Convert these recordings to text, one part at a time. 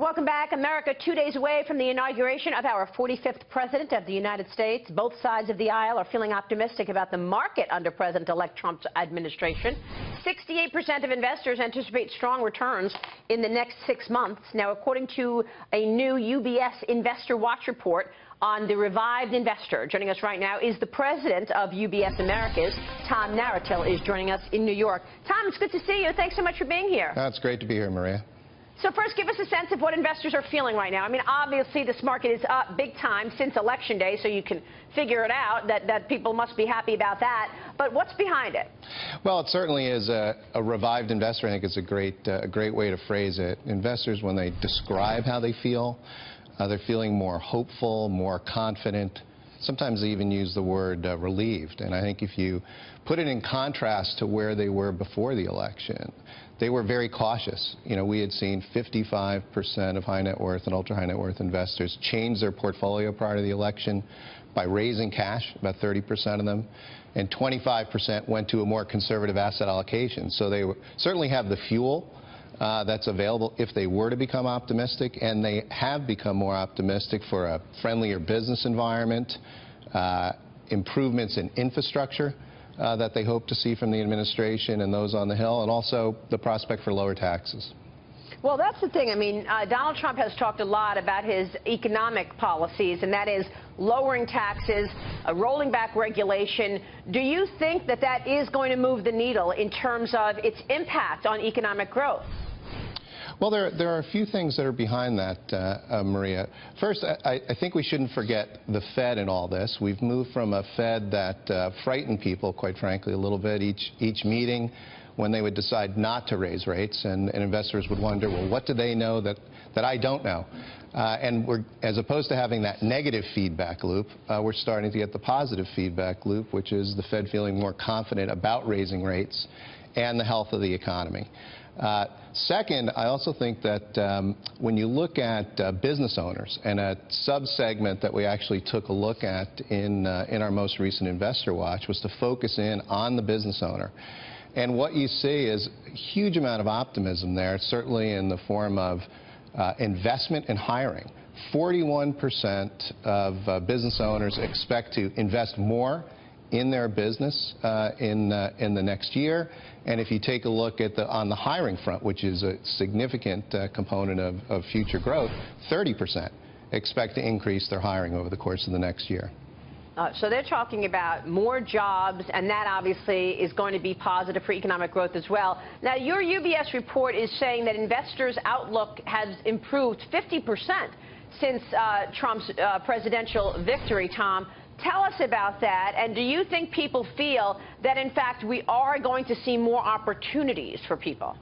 Welcome back. America, two days away from the inauguration of our 45th president of the United States. Both sides of the aisle are feeling optimistic about the market under President-elect Trump's administration. 68% of investors anticipate strong returns in the next six months. Now, according to a new UBS Investor Watch report on the revived investor, joining us right now is the president of UBS Americas, Tom Naratil, is joining us in New York. Tom, it's good to see you. Thanks so much for being here. That's great to be here, Maria. So first, give us a sense of what investors are feeling right now. I mean, obviously, this market is up big time since Election Day, so you can figure it out that, that people must be happy about that. But what's behind it? Well, it certainly is a, a revived investor. I think it's a great, uh, a great way to phrase it. Investors, when they describe how they feel, uh, they're feeling more hopeful, more confident, Sometimes they even use the word uh, relieved. And I think if you put it in contrast to where they were before the election, they were very cautious. You know, we had seen 55% of high net worth and ultra high net worth investors change their portfolio prior to the election by raising cash, about 30% of them, and 25% went to a more conservative asset allocation. So they certainly have the fuel uh, that's available if they were to become optimistic, and they have become more optimistic for a friendlier business environment, uh, improvements in infrastructure uh, that they hope to see from the administration and those on the Hill, and also the prospect for lower taxes. Well, that's the thing. I mean, uh, Donald Trump has talked a lot about his economic policies, and that is lowering taxes, uh, rolling back regulation. Do you think that that is going to move the needle in terms of its impact on economic growth? Well, there, there are a few things that are behind that, uh, uh, Maria. First, I, I, think we shouldn't forget the Fed in all this. We've moved from a Fed that uh, frightened people, quite frankly, a little bit each, each meeting when they would decide not to raise rates, and, and investors would wonder, well, what do they know that, that I don't know? Uh, and we're, as opposed to having that negative feedback loop, uh, we're starting to get the positive feedback loop, which is the Fed feeling more confident about raising rates and the health of the economy. Uh, second, I also think that um, when you look at uh, business owners and a subsegment that we actually took a look at in, uh, in our most recent investor watch was to focus in on the business owner. And what you see is a huge amount of optimism there, certainly in the form of uh, investment and hiring. 41% of uh, business owners expect to invest more in their business uh, in, uh, in the next year. And if you take a look at the, on the hiring front, which is a significant uh, component of, of future growth, 30% expect to increase their hiring over the course of the next year. Uh, so they're talking about more jobs, and that obviously is going to be positive for economic growth as well. Now, your UBS report is saying that investors' outlook has improved 50% since uh, Trump's uh, presidential victory, Tom. Tell us about that, and do you think people feel that, in fact, we are going to see more opportunities for people?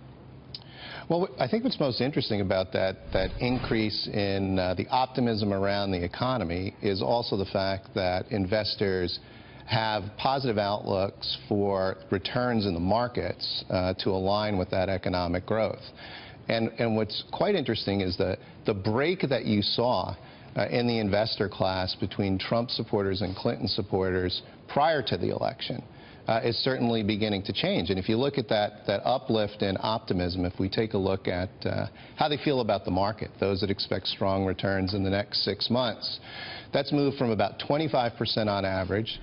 Well, I think what's most interesting about that, that increase in uh, the optimism around the economy is also the fact that investors have positive outlooks for returns in the markets uh, to align with that economic growth. And, and what's quite interesting is that the break that you saw uh, in the investor class between Trump supporters and Clinton supporters prior to the election uh, is certainly beginning to change. And if you look at that, that uplift in optimism, if we take a look at uh, how they feel about the market, those that expect strong returns in the next six months, that's moved from about 25% on average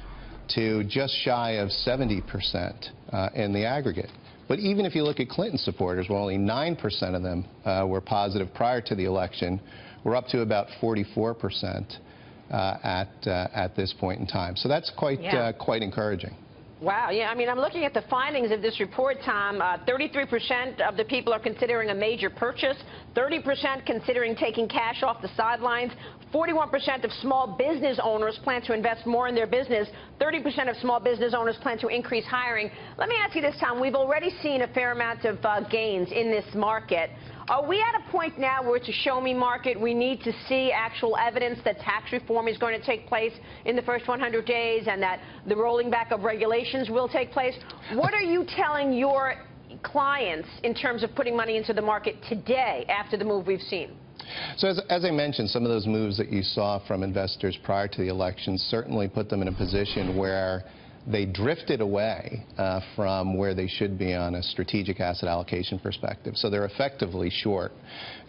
to just shy of 70% uh, in the aggregate. But even if you look at Clinton supporters, where only 9% of them uh, were positive prior to the election, we're up to about 44 percent uh, at uh, at this point in time. So that's quite yeah. uh, quite encouraging. Wow. Yeah, I mean, I'm looking at the findings of this report, Tom. 33% uh, of the people are considering a major purchase, 30% considering taking cash off the sidelines, 41% of small business owners plan to invest more in their business, 30% of small business owners plan to increase hiring. Let me ask you this, Tom. We've already seen a fair amount of uh, gains in this market. Are we at a point now where it's a show-me market? We need to see actual evidence that tax reform is going to take place in the first 100 days and that the rolling back of will take place. What are you telling your clients in terms of putting money into the market today after the move we've seen? So as, as, I mentioned, some of those moves that you saw from investors prior to the election certainly put them in a position where they drifted away uh, from where they should be on a strategic asset allocation perspective. So they're effectively short.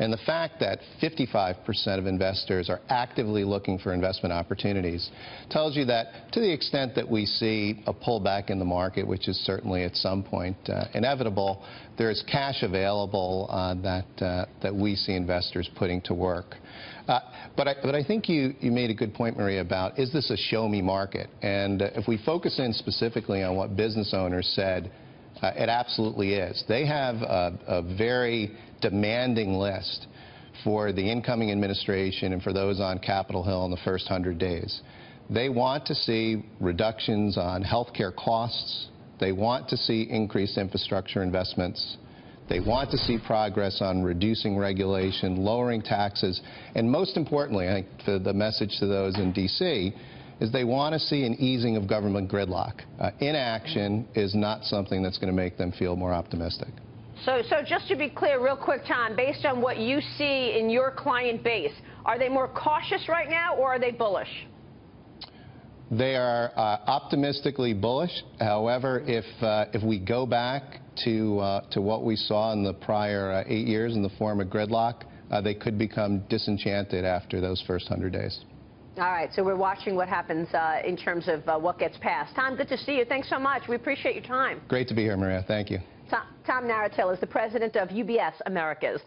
And the fact that 55% of investors are actively looking for investment opportunities tells you that to the extent that we see a pullback in the market, which is certainly at some point uh, inevitable, there is cash available uh, that, uh, that we see investors putting to work. Uh, but, I, but I think you, you made a good point, Maria, about is this a show me market? And uh, if we focus in specifically on what business owners said, uh, it absolutely is. They have a, a very demanding list for the incoming administration and for those on Capitol Hill in the first 100 days. They want to see reductions on health care costs. They want to see increased infrastructure investments. They want to see progress on reducing regulation, lowering taxes, and most importantly, I think the, the message to those in D.C. is they want to see an easing of government gridlock. Uh, inaction is not something that's going to make them feel more optimistic. So, so just to be clear, real quick, Tom, based on what you see in your client base, are they more cautious right now or are they bullish? They are uh, optimistically bullish. However, if uh, if we go back to uh, to what we saw in the prior uh, eight years in the form of gridlock, uh, they could become disenchanted after those first hundred days. All right, so we're watching what happens uh, in terms of what gets passed. Tom, good to see you. Thanks so much. We appreciate your time. Great to be here, Maria. Thank you. Tom, Tom Naratil is the president of UBS Americas.